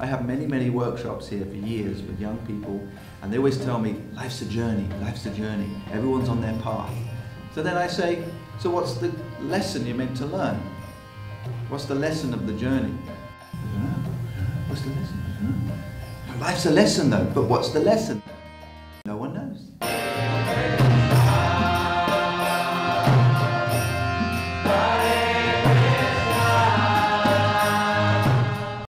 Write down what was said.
I have many, many workshops here for years with young people, and they always tell me, life's a journey, life's a journey. Everyone's on their path. So then I say, so what's the lesson you're meant to learn? What's the lesson of the journey? What's the lesson? Life's a lesson though, but what's the lesson?